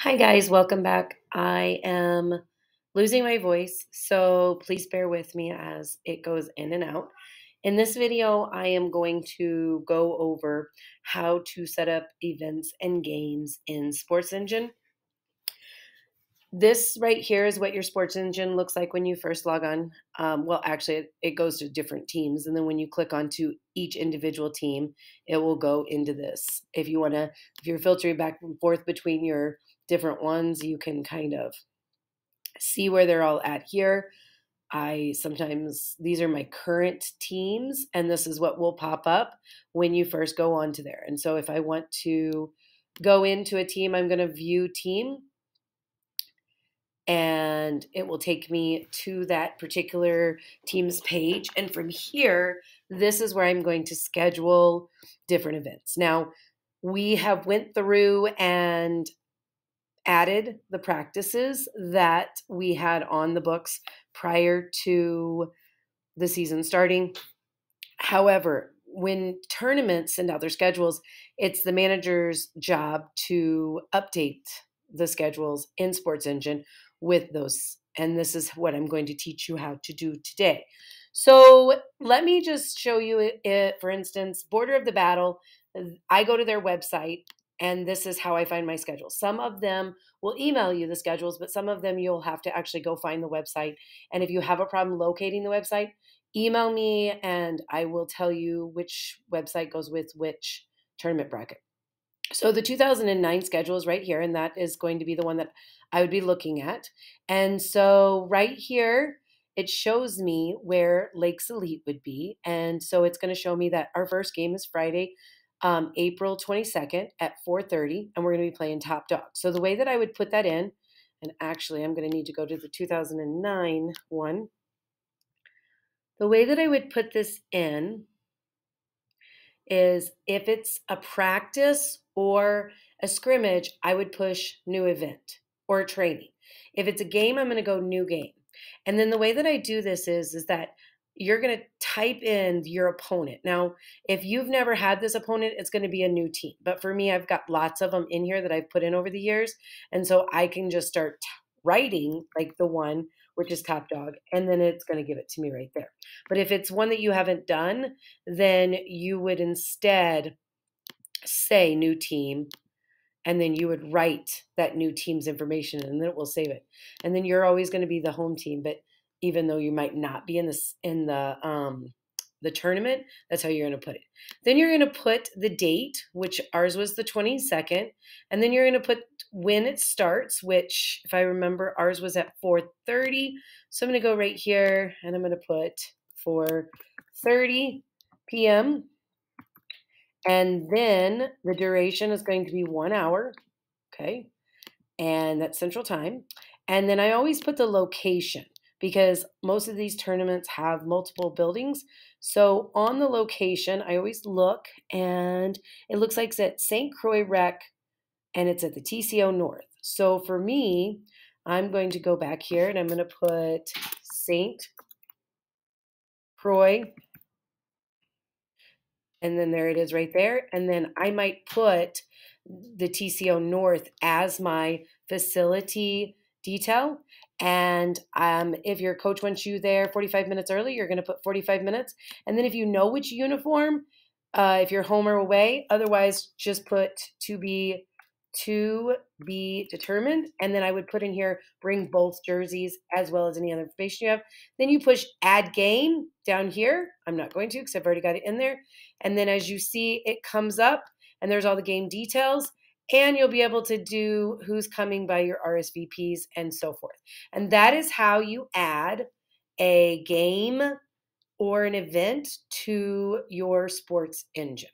Hi, guys, welcome back. I am losing my voice, so please bear with me as it goes in and out. In this video, I am going to go over how to set up events and games in Sports Engine. This right here is what your Sports Engine looks like when you first log on. Um, well, actually, it, it goes to different teams, and then when you click onto each individual team, it will go into this. If you want to, if you're filtering back and forth between your different ones, you can kind of see where they're all at here. I sometimes, these are my current teams, and this is what will pop up when you first go onto there. And so if I want to go into a team, I'm going to view team, and it will take me to that particular team's page. And from here, this is where I'm going to schedule different events. Now, we have went through and added the practices that we had on the books prior to the season starting. However, when tournaments send out their schedules, it's the manager's job to update the schedules in Sports Engine with those. And this is what I'm going to teach you how to do today. So let me just show you it. For instance, Border of the Battle, I go to their website and this is how I find my schedule. Some of them will email you the schedules, but some of them you'll have to actually go find the website. And if you have a problem locating the website, email me and I will tell you which website goes with which tournament bracket. So the 2009 schedule is right here, and that is going to be the one that I would be looking at. And so right here, it shows me where Lakes Elite would be. And so it's going to show me that our first game is Friday, um, April 22nd at 4:30, and we're going to be playing Top Dog. So the way that I would put that in, and actually I'm going to need to go to the 2009 one. The way that I would put this in is if it's a practice or a scrimmage, I would push new event or training. If it's a game, I'm going to go new game. And then the way that I do this is is that you're going to type in your opponent. Now, if you've never had this opponent, it's going to be a new team. But for me, I've got lots of them in here that I've put in over the years. And so I can just start writing like the one, which is top dog, and then it's going to give it to me right there. But if it's one that you haven't done, then you would instead say new team and then you would write that new team's information and then it will save it. And then you're always going to be the home team, but even though you might not be in this in the um the tournament that's how you're going to put it. Then you're going to put the date which ours was the 22nd and then you're going to put when it starts which if i remember ours was at 4.30 so i'm going to go right here and i'm going to put 4.30 p.m and then the duration is going to be one hour okay? And that's central time. And then i always put the location because most of these tournaments have multiple buildings. So on the location, I always look and it looks like it's at St. Croix Rec and it's at the TCO North. So for me, I'm going to go back here and I'm going to put St. Croix and then there it is right there. And then I might put the TCO North as my facility detail. And um, if your coach wants you there 45 minutes early, you're going to put 45 minutes. And then if you know which uniform, uh, if you're home or away, otherwise just put to be to be determined. And then I would put in here, bring both jerseys as well as any other information you have. Then you push add game down here. I'm not going to because I've already got it in there. And then as you see, it comes up and there's all the game details and you'll be able to do who's coming by your RSVPs and so forth. And that is how you add a game or an event to your sports engine.